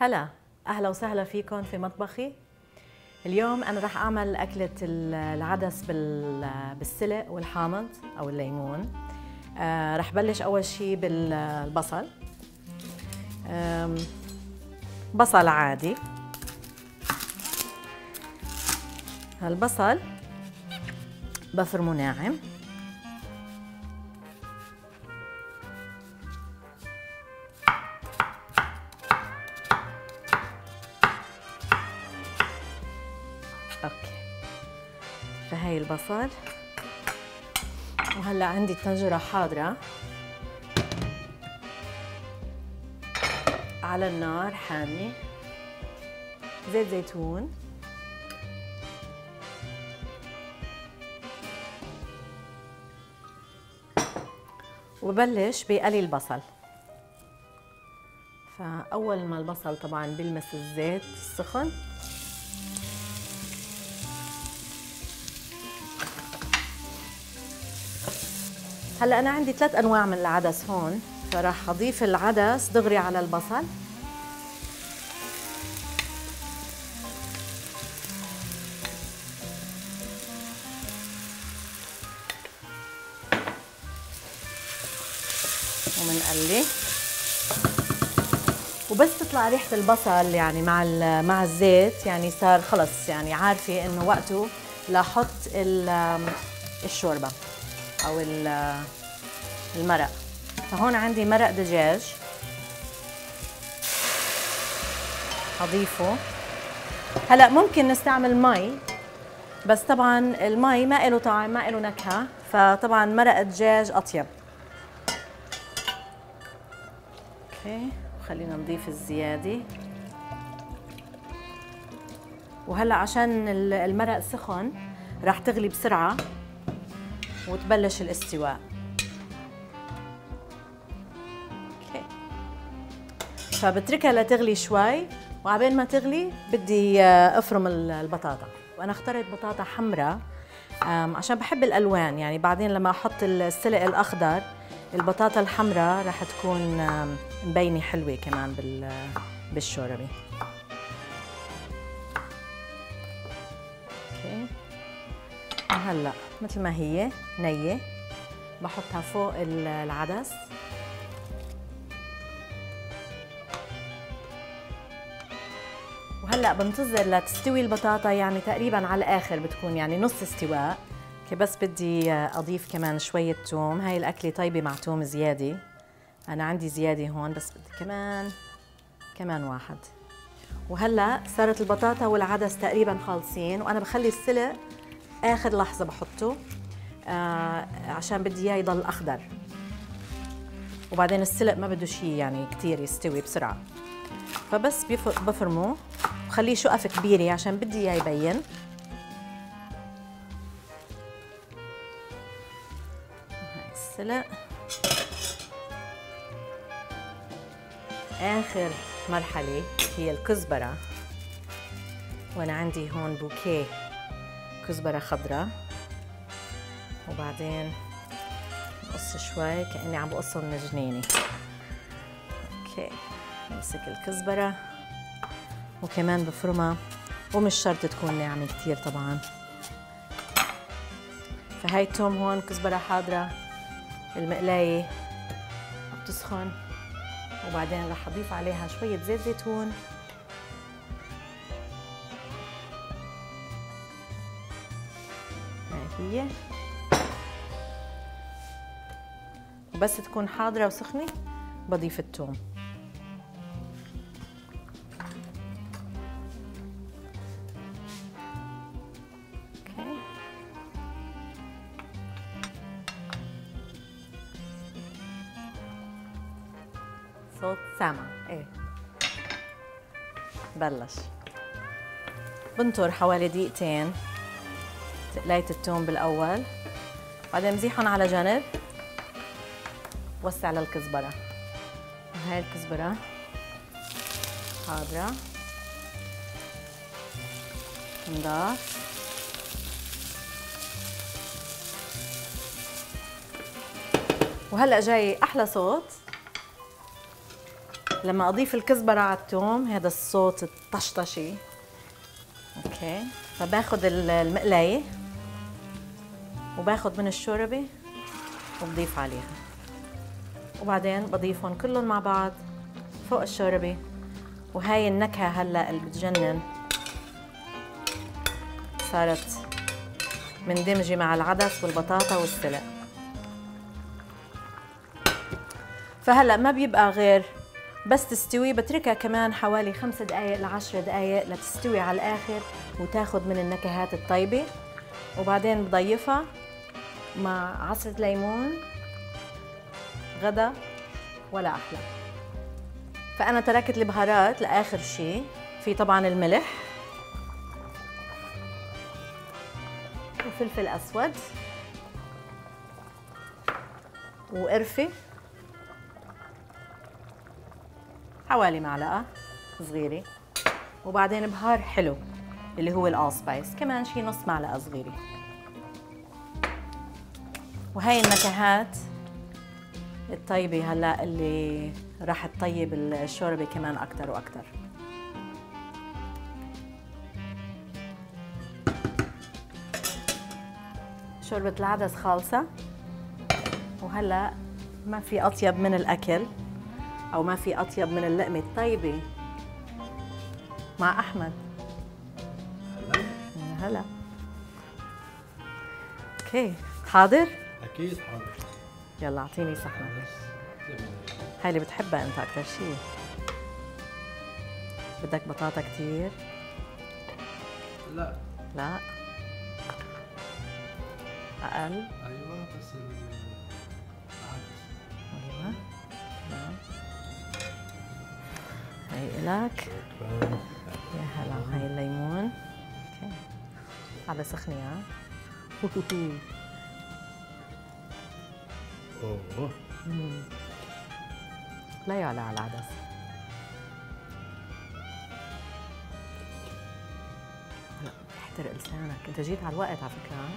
هلا أهلا وسهلا فيكم في مطبخي. اليوم أنا رح أعمل أكلة العدس بالسلق والحامض أو الليمون. آه رح بلش أول شيء بالبصل. بصل عادي. هالبصل بفرمه ناعم. أوكي. فهي البصل. وهلا عندي الطنجره حاضرة. على النار حامي زيت زيتون. وببلش بقلي البصل. فأول ما البصل طبعا بيلمس الزيت السخن هلا أنا عندي ثلاث انواع من العدس هون فراح اضيف العدس دغري على البصل. ومنقلي. وبس تطلع ريحة البصل يعني مع مع الزيت يعني صار خلص يعني عارفة إنه وقته لأحط الشوربة. أو المرق. فهون عندي مرق دجاج. أضيفه. هلا ممكن نستعمل مي بس طبعا المي ما له طعم ما له نكهة. فطبعا مرق الدجاج أطيب. okay خلينا نضيف الزيادة. وهلا عشان المرق سخن راح تغلي بسرعة. وتبلش الاستواء. أوكي. فبتركها لتغلي شوي وعبين ما تغلي بدي أفرم البطاطا. وأنا اخترت بطاطا حمراء عشان بحب الألوان. يعني بعدين لما أحط السلق الأخضر البطاطا الحمراء رح تكون مبينة حلوة كمان بالشوربة. هلأ مثل ما هي نية. بحطها فوق العدس. وهلأ بنتظر لتستوي البطاطا يعني تقريبا على الآخر بتكون يعني نص استواء. بس بدي أضيف كمان شوية توم. هاي الأكلة طيبة مع توم زيادة. أنا عندي زيادة هون بس بدي كمان كمان واحد. وهلأ صارت البطاطا والعدس تقريبا خالصين وأنا بخلي السلق آخر لحظة بحطه آه عشان بدي إياه يضل أخضر. وبعدين السلق ما بده شيء يعني كثير يستوي بسرعة. فبس بفرمه بخليه شقف كبيرة عشان بدي إياه يبين. السلق. آخر مرحلة هي الكزبرة. وأنا عندي هون بوكيه. كزبرة خضراء وبعدين بقص شوي كأني عم بقصهم من جنيني أوكي بمسك الكزبرة. وكمان بفرمها. ومش شرط تكون ناعمة كتير طبعا. فهي التوم هون كزبرة حاضرة. المقلاية بتسخن وبعدين رح أضيف عليها شوية زيت زيتون. هي وبس تكون حاضرة وسخنة بضيف الثوم صوت سامع. إيه. بلش. بنطر حوالي دقيقتين. تقلية التوم بالأول. بعدين بزيحهم على جنب. وسع للكزبرة. هاي الكزبرة. حاضرة. نضاف. وهلأ جاي أحلى صوت. لما أضيف الكزبرة على الثوم هذا الصوت الطشطشي. أوكي. فباخذ المقلاية. وباخذ من الشوربة وبضيف عليها. وبعدين بضيفهم كلهم مع بعض فوق الشوربة. وهاي النكهة هلأ اللي بتجنن. صارت مندمجة مع العدس والبطاطا والسلق. فهلأ ما بيبقى غير بس تستوي بتركها كمان حوالي خمس دقائق لعشر دقائق لتستوي على الآخر وتاخذ من النكهات الطيبة. وبعدين بضيفها. مع عصرة ليمون غدا ولا أحلى. فأنا تركت البهارات لآخر شيء في طبعا الملح وفلفل أسود وقرفة حوالي معلقة صغيرة. وبعدين بهار حلو اللي هو الأول سبايس كمان شي نص معلقة صغيرة. وهي النكهات الطيبة هلا اللي راح تطيب الشوربة كمان أكتر وأكتر. شوربة العدس خالصة. وهلا ما في أطيب من الأكل أو ما في أطيب من اللقمة الطيبة مع أحمد. هلا. أوكي. حاضر؟ أكيد. حاضر يلا أعطيني صحنة. هاي اللي بتحبها أنت أكثر شيء بدك بطاطا كثير لا. لا. أقل؟ أيوه بس أيوه. هي إلك. يا هلا وهي الليمون. أوكي. على سخنة ها أوه. لا يعلى على العدس لا احترق لسانك. انت جيت على الوقت على فكرة؟